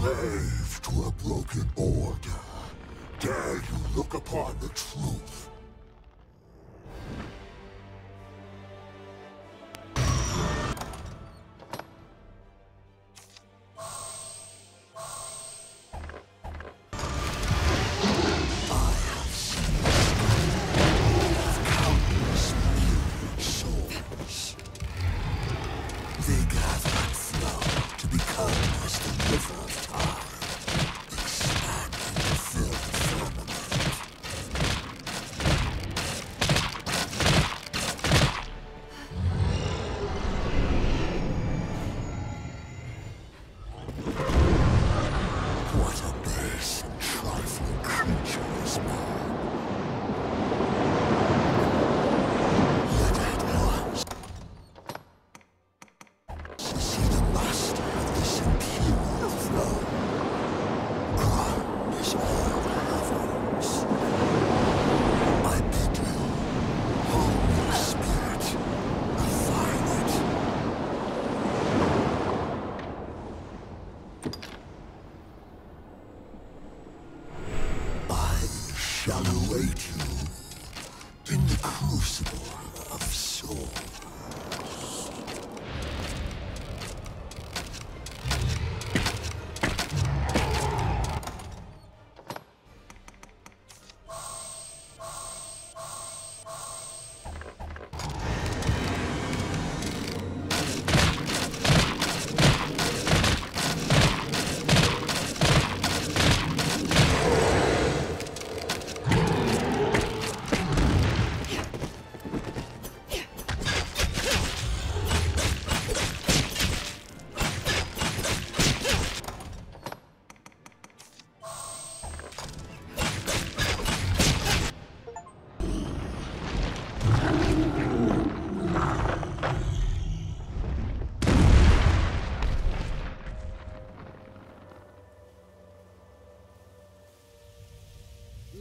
slave to a broken order. Dare you look upon the truth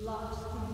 Lost.